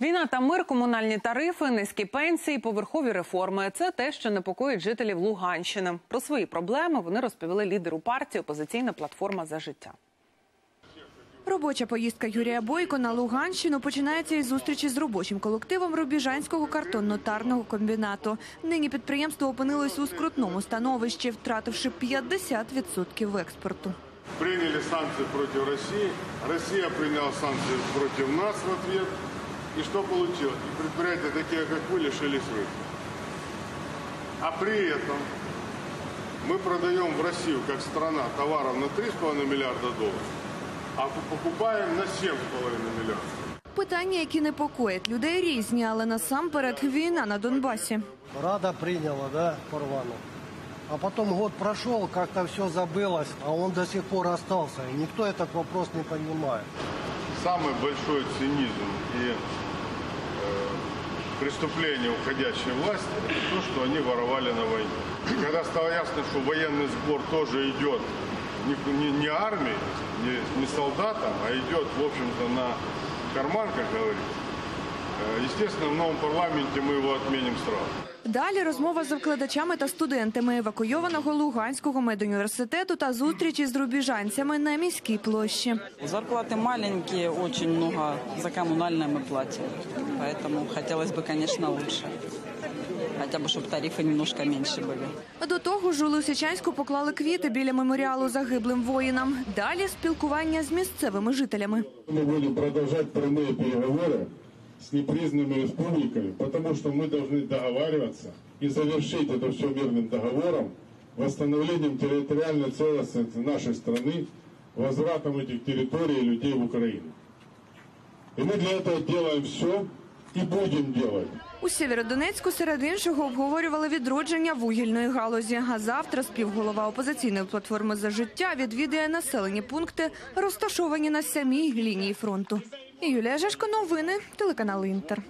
Війна та мир, комунальні тарифи, низькі пенсії, поверхові реформи це те, що непокоїть жителів Луганщини. Про свої проблеми вони розповіли лідеру партії Опозиційна платформа за життя. Робоча поїздка Юрія Бойко на Луганщину починається із зустрічі з робочим колективом Рубіжанського картонно-тарного комбінату. Нині підприємство опинилось у скрутному становищі, втративши 50% експорту. приняли санкции против России, Россия приняла санкции против нас в ответ. И что получилось? И предприятия, такие как вы, лишились рынка. А при этом мы продаем в Россию, как страна, товаров на 3,5 миллиарда долларов, а покупаем на 7,5 миллиардов. Питання, які непокоять людей, різні, але насамперед війна на Донбасі. Рада приняла, да, Парвану. А потом год прошел, как-то все забылось, а он до сих пор остался. И никто этот вопрос не понимает. Самый большой цинизм и э, преступление уходящей власти – то, что они воровали на войне. И когда стало ясно, что военный сбор тоже идет не, не, не армии, не, не солдатам, а идет, в общем-то, на карман, как говорится, естественно, в новом парламенте мы его отменим сразу. Далі розмова з викладачами та студентами евакуйованого Луганського медуніверситету та зустрічі з рубіжанцями на міській площі. Зарплаты маленькие, очень много за коммунальное мы платим. Поэтому хотелось бы, конечно, лучше. Хотя бы, чтобы тарифы немножко меньше были. До того ж у Лисичанську поклали квіти біля меморіалу загиблим воїнам. Далі спілкування з місцевими жителями. Мы будем продолжать прямые переговоры с непризнанными республиками, потому что мы должны договариваться и завершить это все мирным договором, восстановлением территориальной целостности нашей страны, возвратом этих территорий и людей в Украину. И мы для этого делаем все и будем делать. У Сєвєродонецьку серед іншого обговорювали відродження вугільної галузі. А завтра співголова опозиційної платформи за життя відвідає населені пункти, розташовані на самій лінії фронту. Юлія Жешко, новини, телеканал Інтер.